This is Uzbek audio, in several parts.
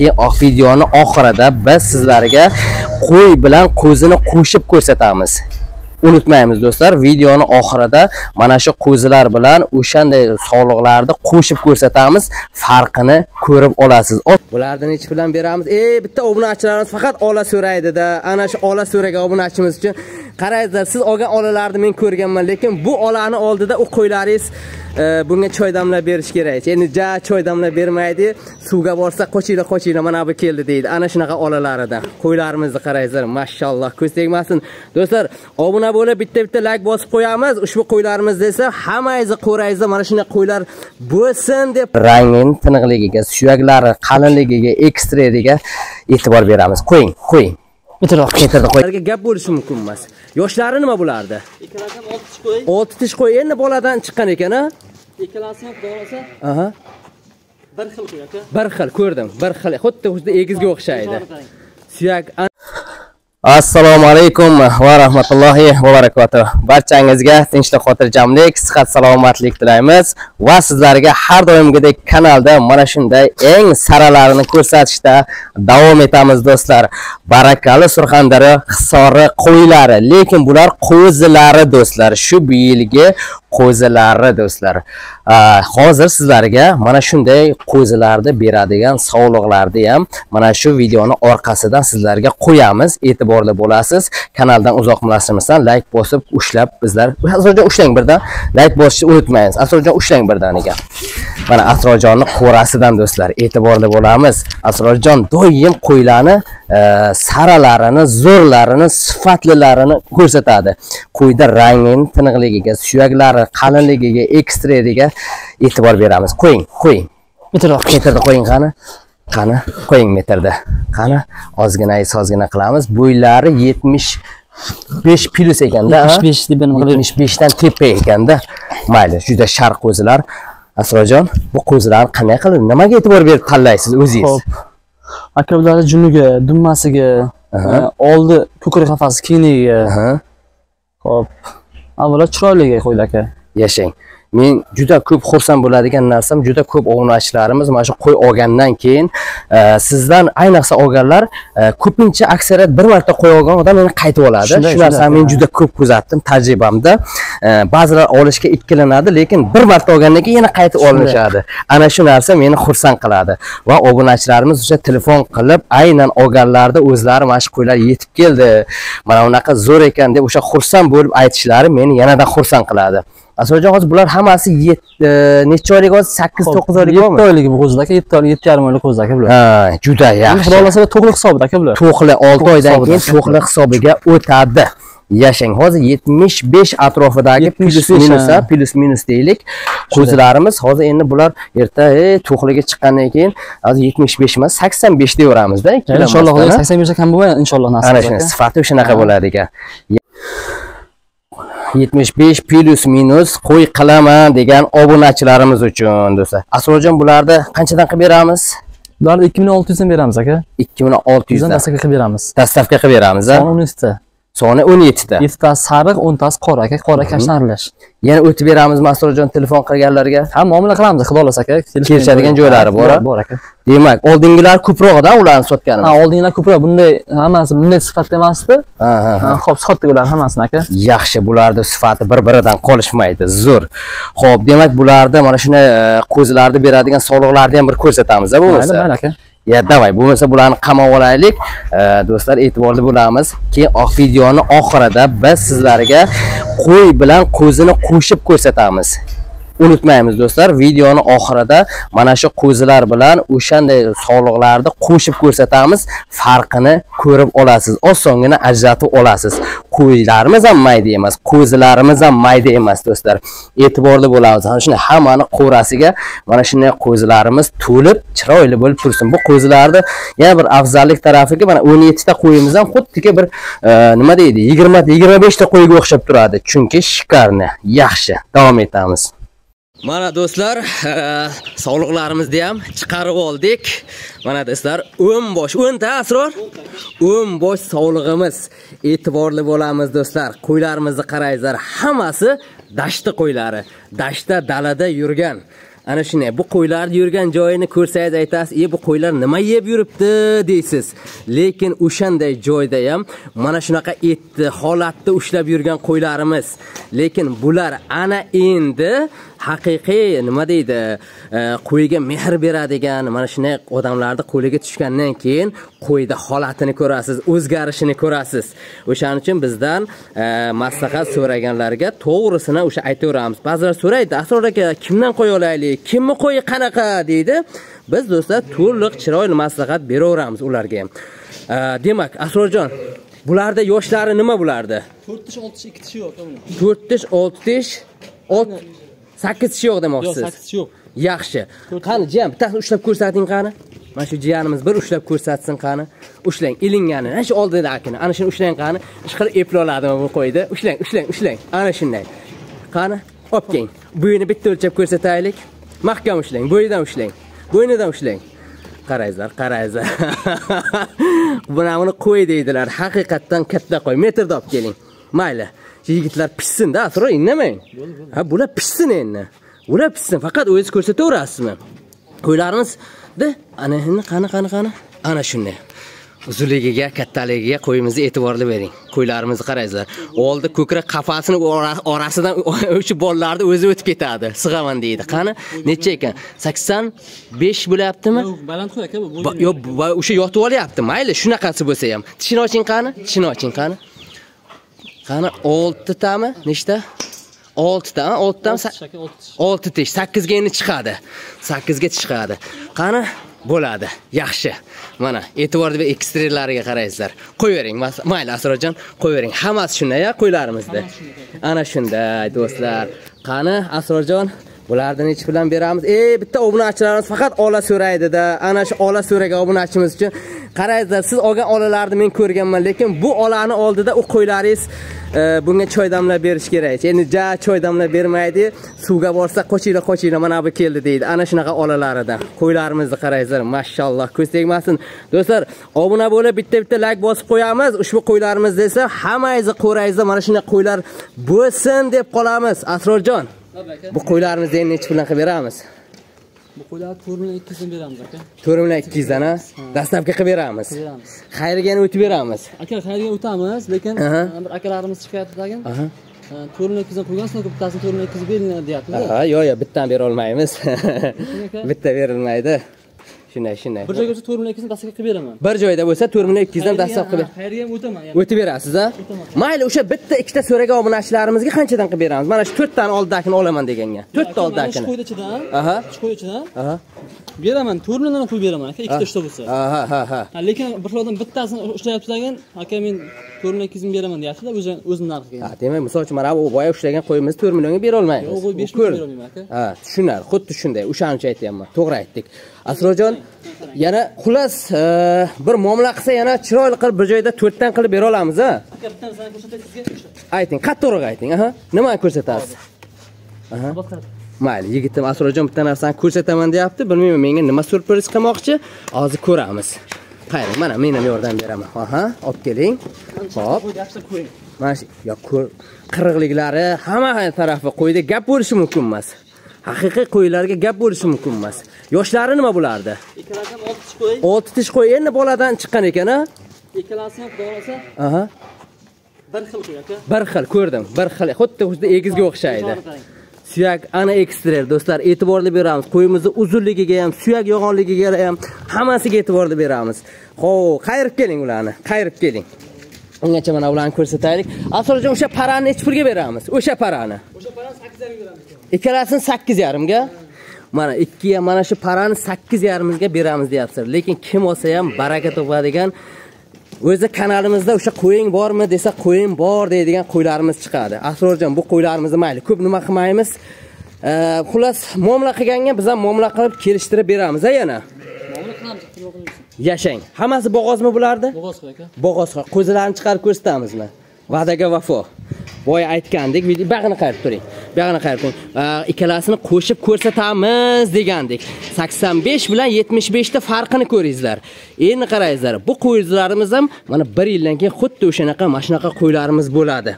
keyin oq videoni oxirida biz sizlarga qo'y bilan qo'zini qo'shib ko'rsatamiz. Unutmaymiz do'stlar videoni oxirida mana shu qo'zilar bilan o'shanday sog'liqlarni qo'shib ko'rsatamiz farqini ko'rib olasiz. Bularni nechi bilan beramiz. Ey bitta obunachilarimiz faqat ola so'raydida. Ana shu ola so'ragan obunachimiz uchun. Qaraysizlar siz olgan olalarni men ko'rganman lekin bu olani oldida u qo'ylaringiz e, bunga choy damlab berish kerak. Endi ja choy damlab bermaydi. Suvga borsa qochinglar qochinglar mana bu keldi deydi. Ana shunaqa olalarida qo'ylarimizni qaraysizlar mashalloh ko'z tegmasin. Do'stlar obuna bo'lib bitta bitta layk bosib qo'yamiz. Ushbu qo'ylarimizni esa hammangizni qo'rangizda mana shunday qo'ylar bo'lsin deb rangining tiniqligiga suyaklari qalinligiga ekstreriga e'tibor beramiz. Qo'ying qo'ying. Bitroq. metrda qo'ylarga gap bo'lishi mumkin emas. Yoshlari nima bulardi Ikkalasi ham 6 tish qo'y. olti tish qo'y. Endi boladan chiqqan ekan a Ikkalasi ham xudo aha. Bir xil qo'y aka. bir xil ko'rdim. Bir xil. Xuddi xuddi egizga o'xshaydi. suyak assalomu alaykum va rahmatullohi va barakatuh. Barchangizga tinchlik xotirjamlik sihat salomatlik tilaymiz va sizlarga har doimgidek kanalda mana shunday eng saralarini ko'rsatishda davom etamiz do'stlar. Barakali surxondaryo hisori qo'ylari lekin bular qo'zilari do'stlar. Shu yilgi qo'zilari do'stlar. Hozir sizlarga mana shunday qo'zilarni beradigan sovliqlarni ham mana shu videoni orqasidan sizlarga qo'yamiz. E'tiborli bo'lasiz. Kanaldan uzoqlashmasdan layk bosib ushlab bizlar. Asrojon ushlang birdan. Layk bosishni unutmaymiz. Asrojon ushlang birdaniga mana asrojonni qo'rasidan do'stlar e'tiborli bo'lamiz. Asrojon doim qo'ylarni eh, saralarini zo'rlarini sifatlilarini ko'rsatadi. Qo'yda rangining tiniqligiga suyaklari qalinligiga ekstreriga e'tibor beramiz. Qo'ying qo'ying. Metrda qo'ying qani qani? Qo'ying metrda. Qani? Ozgina ozgina qilamiz. Bo'ylari yetmish besh plyus ekanda a? 75 deb nima qilib yetmish beshdan tepa ekanda. Mayli juda sharq qo'zilar asrojon bu qo'zilarni qanday qilib nimaga e'tibor berib tanlaysiz o'zingiz. Aka ularni juniga, dummasiga, e, oldi ko'krak qafasi kengligiga. Aha, Xo'p. Avvalo chiroyliga qo'ydi aka. yashang men juda ko'p xursand bo'ladigan narsam juda ko'p obunachilarimiz mana shu qo'y olgandan keyin e, sizdan ayniqsa olganlar e, ko'pincha aksariyat bir marta qo'y olgan odam yana qaytib oladi. Shu narsani men juda ko'p kuzatdim tajribamda. E, ba'zilar olishga ikkilanadi lekin bir marta olgandan keyin yana qaytib olinishadi. Ana shu narsa meni xursand qiladi va obunachilarimiz o'sha telefon qilib aynan olganlarida o'zlari mana shu qo'ylar yetib keldi. Mana bunaqa zo'r ekan deb o'sha xursand bo'lib aytishlari meni yanada xursand qiladi asrojon hozir bular hammasi e, necha oylik hozir sakkiz to'qqiz oylik 7 bormi? oylik bu aka, 7 oylik, 7,5 oylik qo'zida aka bular. ha juda yaxshi. Xudo xolasa to'g'ri hisobida aka bular. to'qli olti To'qli oydan keyin to'qli hisobiga o'tadi. Yashang hozir yetmish besh atrofidagi 75, plyus minus plyus minus deylik. Qo'zilarimiz hozir endi bular erta e, to'qliga chiqqandan keyin hozir yetmish besh emas sakson besh deyaveramizda Yani inshaalloh? 85 ga kam bo'lmaydi inshaalloh nasib ana shuni sifati shunaqa Ha. bo'ladi ekan yetmish besh plyus minus qo'y qilaman degan obunachilarimiz uchun do'stlar. Asrojon bularni qanchadan qilib beramiz? Ularni 2600 dan beramiz aka. ikki ming olti 100 dan yuzdan dastaga qilib beramiz. dastavka qilib beramiz a Soni 17 ta. soni o'n yettita 7 ta sariq, 10 tasi qora aka. Qora kashtan aralash. yana o'tib beramizmi asrojon telefon qilganlarga Ha, muomala qilamiz xudo xolasa aka. Kelishadigan joylari bor? Bor aka. demak oldingilar ko'proqda ularni sotganimiz Ha, oldinglar ko'proq bunday hammasi bunday sifatda emasdi. Ha, ha, Xo'p, sotdik ular hammasini aka. yaxshi bularni sifati bir biridan qolishmaydi zo'r ho'p demak bularni mana shunday e, qo'zilarni beradigan sog'liqlarni ham bir ko'rsatamiz Mayli, bo'lmasa mayli aka. Ya давай bo'lmasa bularni qamab olaylik. Do'stlar e'tiborli bo'lamiz keyin oq videoni oxirida biz sizlarga qo'y bilan qo'zini qo'shib ko'rsatamiz. Unutmaymiz do'stlar videoni oxirida mana shu qo'zilar bilan o'shanday sog'liqlarni qo'shib ko'rsatamiz farqini ko'rib olasiz osongina ajratib olasiz. Qo'ylarimiz ham mayda emas qo'zilarimiz ham mayda emas do'stlar. E'tiborli bo'lamiz ana shunday hammani qo'rasiga mana shunday qo'zilarimiz to'lib chiroyli bo'lib tursin. Bu qo'zilarni yana bir afzallik tarafiki mana o'n yettita qo'yimiz ham xuddiki bir e, nima deydi yigirma yigirma beshta qo'yga o'xshab turadi. Chunki shikarni yaxshi davom etamiz. Mana do'stlar e, sog'liqlarimizni ham chiqarib oldik. Mana do'stlar o'n bosh o'nta asror. O'n bosh sog'lig'imiz e'tiborli bo'lamiz do'stlar. Qo'ylarimizni qarangizlar hammasi dashti qo'ylari dashtda dalada yurgan. Ana shunday bu qo'ylar yurgan joyini ko'rsangiz aytasiz e bu qo'ylar nima yeb yuribdi? deysiz. Lekin o'shanday joyda ham mana shunaqa etni holatda ushlab yurgan qo'ylarimiz. Lekin bular ana endi haqiqiy nima deydi e, qo'yga mehr beradigan mana shunday odamlarni qo'liga tushgandan keyin qo'yda holatini ko'rasiz o'zgarishini ko'rasiz. O'shaning uchun bizdan e, maslahat so'raganlarga to'g'risini o'sha aytaveramiz. Ba'zilar so'raydi asror aka kimdan qo'y olaylik? Kimni qo'yi qanaqa? deydi. Biz do'stlar to'liq chiroyli maslahat beraveramiz ularga. Ham E, demak asrorjon bularda yoshlari nima bulardi? To'rt tish olti tish ikki tishi yo'q to'rt tish olti tish olti sakkiz tish yo'q yo'q demoqchisiz sakkiz tish yo'q. Yaxshi. Qani jiyan bittasini ushlab ko'rsating qani. Mana shu jiyanimiz bir ushlab ko'rsatsin qani. Ushlang ilingani ana shu oldidagini ana shuni ushlang qani. Ishqilib eplay oladimi bu qo'yni ushlang ushlang ushlang ana shunday. Qani olib keling bo'yini bitta o'lchab ko'rsataylik. Mahkam ushlang bo'yidan ushlang bo'ynidan ushlang. Qarangizlar qarangizlar buni buni qo'y deydilar. Haqiqatdan katta qo'y. Metrda olib keling mayli yigitlar pishsinda asror indamang ha bular pishsin endi. Ular pishsin faqat o'zingiz ko'rsataverasizmi? Qo'ylarimizda ana endi qani qani qani? Ana shunday uzunligiga kattaligiga qo'yimizni e'tiborli bering. Qo'ylarimizni qarangizlar. Oldi ko'krak qafasini ora- orasidan o'sha bolalarni o'zi o'tib ketadi. Sig'aman deydi. Qani? Necha ekan? Sakson besh bo'lyaptimi? Yo'q baland qo'y aka bu Ba- yo ba- o'sha yotib olyapti. Mayli shunaqasi bo'lsa ham. Tishini oching qani? Tishini oching qani qani oltitami nechta? Oltita ha? oltitami olti sa- tish aka olti tish. olti tish. Sakkizga endi chiqadi. Sakkizga chiqadi. Qani? Bo'ladi. Yaxshi. Mana e'tibor berib ekstrelariga qarangizlar qo'yavering mayli asrojon qo'yavering hammasi shunday ya qo'ylarimizda ana shunday do'stlar. Qani asrojon bularni nechi bilan beramiz. Ey bitta obunachilarimiz faqat ola so'raydida ana shu ola so'ragan obunachimiz uchun qarangizlar siz olgan olalarni men ko'rganman lekin bu olani oldida u qo'ylaringiz e, bunga choy damlab berish kerak. Endi ja choy damlab bermaydi suvga borsa qochinglar qochinglar mana bu keldi deydi. Ana shunaqa olalarida qo'ylarimizni qarangizlar mashalloh ko'z tegmasin. Do'stlar obuna bo'lib bitta bitta layk bosib qo'yamiz ushbu qo'ylarimizni esa hammangizni qo'rangizda mana shunday qo'ylar bo'lsin deb qolamiz. Asrorjon bu qo'ylarimizni endi nechi bilan qilib beramiz. Bu qo'ylar to'rt million ikki yuzdan beramiz aka. To'rt million ikki yuzdan a dastlabki qilib beramiz. Beramiz. Xayriga yana o'tib beramiz. Aka qayerga o'tamiz lekin bir akalarimiz tagin Aha. to'rt million ikki yuzdan qo'ygan sizlar bittasini to'rt million ikki yuz beringlar deyapti ha yo'q yo'q bittan berolmaymiz bitta berilmaydi shunday shunday. Bir joyga bo'lsa to'rt million ikki yuzdan dastlabki qilib beraman. Bir joyda bo'lsa to'rt million ikki yuzdan dastlab qilib qayerga ham o'taman o'tib berasiz a mayli o'sha bitta ikkita so'ragan obunachilarimizga qanchadan qilib beramiz? Mana shu to'rttani oldidagini olaman deganga. To'rtta oldidagini qo'yni ichidan Aha. shu qo'yni ichidan aha. Beraman to'rt milliondan qo'yib beraman aka ikkita uchta bo'lsa. Ha ha. Ha, lekin birlovdan bittasini ushlayapti aka men to'rt million ikki yuz ming beraman deyaptida o'zi o'zini narxiga Ha, demak misol uchun mana bu boya ushlagan qo'yimizni to'rt millionga berolmaymiz Yo'q, besh million berolmayman aka. ha tushunadi xuddi shunday o'shaning uchun aytyapman. To'g'ri aytdik. Asrojon yana xullas e, bir muomala qilsa yana chiroyli qilib bir joyda to'rtdan qilib bera olamiz a? Aka bitta narsani ko'rsatay sizga ayting qattiqroq ayting aha. Nimani ko'rsatasiz? Boshqa mayli yigitim asrojon bitta narsani ko'rsataman deyapti. Bilmayman menga nima syurpriz qilmoqchi? Hozir ko'ramiz. Qarang mana men ham yordam beraman. Aha olib keling. Hop mana shu yo ko'r qirg'iliklari hamma tarafi qo'yda gap bo'lishi mumkin emas haqiqiy qo'ylarga gap bo'lishi mumkin emas. Yoshlari nima bo'lardi? Ikkalasi ham olti tish qo'y. Olti tish qo'y. Endi boladan chiqqan ekan a ikkalasi ham xudo xohlasa aha. bir xil qo'y aka. Bir xil ko'rdim. Bir xil. Xuddi xuddi egizga o'xshaydi. Suyak ana ekstrel do'stlar e'tiborli beramiz. Qo'yimizni uzunligiga ham suyak yog'onligiga ham hammasiga e'tiborli beramiz. Ho'p qayirib keling ularni. Qayirib keling ungacha mana ularni ko'rsataylik. Asrorjon o'sha parani nechi pulga beramiz? O'sha parani. O'sha paran sakkiz yarim beramiz ikkalasini sakkiz yarimga. Mana ikkiga mana shu parani sakkiz yarimizga beramiz deyapsizlar lekin kim olsa ham baraka topadigan o'zi kanalimizda o'sha qo'ying bormi desa qo'ying bor deydigan qo'ylarimiz chiqadi. Asrorjon bu qo'ylarimizni mayli ko'p nima qilmaymiz. Xullas muomala qilganga biz ham muomala qilib kelishtirib beramiz a yana muomala qilamiz yashang. Hammasi bo'g'ozmi bularni bo'g'oz qo'y aka bo'g'oz qo'zilarni chiqarib ko'rsatamizmi va'daga vafo. Boya aytgandik buyog'ini qayirib turing. Buyog'ini qayirib turing. Ikkalasini qo'shib ko'rsatamiz degandik. 85 bilan 75 ta farqini ko'ringizlar. Endi qarangizlar bu qo'ylarimiz ham mana bir yildan keyin xuddi o'shanaqa mana shunaqa qo'ylarimiz bo'ladi.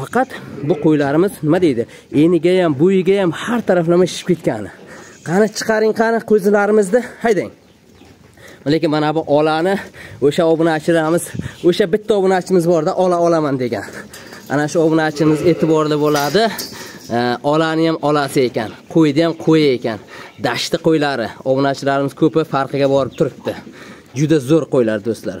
Faqat bu qo'ylarimiz nima deydi? Eniga ham bo'yiga ham har taraflama shishib ketgani qani chiqaring qani qo'zilarimizni haydang. Lekin mana bu olani o'sha obunachilarimiz o'sha bitta obunachimiz borda ola olaman degan. Ana shu obunachimiz e'tiborli bo'ladi. Olani ham olasi ekan qo'yni ham qo'yi ekan. Dashti qo'ylari obunachilarimiz ko'pi farqiga borib turibdi. Juda zo'r qo'ylar do'stlar.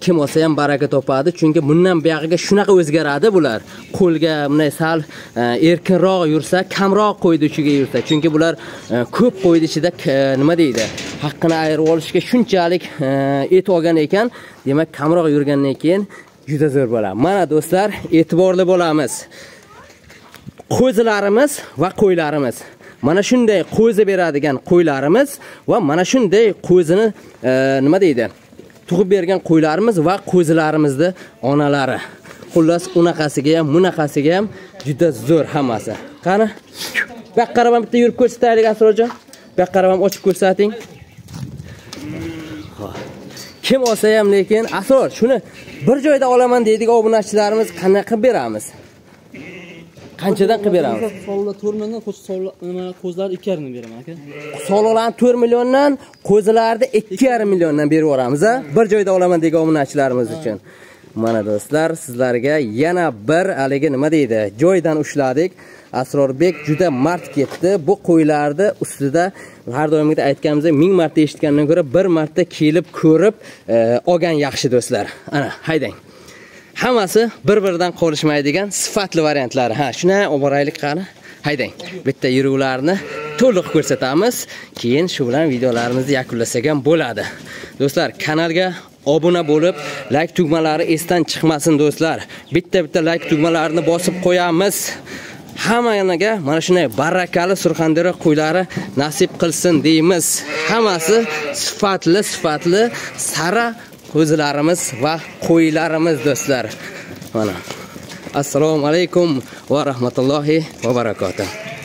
Kim olsa ham baraka topadi chunki bundan buyog'iga shunaqa o'zgaradi bular. Qo'lga bunday sal e, erkinroq yursa kamroq qo'ydi ichiga yursa. Chunki bular e, ko'p qo'yni ichida e, nima deydi? Haqqini ayirib olishga shunchalik et olgan ekan. Demak kamroq yurgandan keyin juda zo'r bo'ladi. Mana do'stlar e'tiborli bo'lamiz. Qo'zilarimiz va qo'ylarimiz. Mana shunday qo'zi beradigan qo'ylarimiz va mana shunday qo'zini nima deydi? Tug'ib bergan qo'ylarimiz va qo'zilarimizni onalari. Xullas unaqasiga ham bunaqasiga ham juda zo'r hammasi. Qani? Bu yoqqa qarab ham bitta yurib ko'rsataylik asrorjon. Bu yoqqa qarab ham ochib ko'rsating. Kim olsa ham lekin asror shuni bir joyda olaman deydigan obunachilarimiz qanaqa qilib beramiz? Qanchadan qilib beramiz Sovla 4 milliondan sovla nima qo'zlar 2 yarimdan beraman aka. Sololarni 4 milliondan, qo'zilarni 2,5 milliondan berib yuboramiz a. Bir joyda olaman degan obunachilarimiz uchun. Mana do'stlar, sizlarga yana bir haligi nima deydi, joydan ushladik. Asrorbek juda mard ketdi. Bu qo'ylarni ustida har doimgidek aytganimizdek 1000 marta eshitgandan ko'ra bir marta kelib ko'rib e, olgan yaxshi do'stlar. Ana, haydang. Hammasi bir-biridan qolishmaydigan sifatli variantlari. Ha, shuni olib boraylik qani. Haydang. Bitta yuruvlarni to'liq ko'rsatamiz. Keyin shu bilan videolarimizni yakunlasak ham bo'ladi. Do'stlar, kanalga obuna bo'lib, like tugmalari esdan chiqmasin do'stlar. Bitta-bitta like tugmalarini bosib qo'yamiz. Hammaga mana shunday barakali Surxondaryo qo'ylari nasib qilsin deymiz. Hammasi sifatli, sifatli sara qo'zilarimiz va qo'ylarimiz do'stlar. Mana. Assalomu alaykum va rahmatullohi va barakotuh.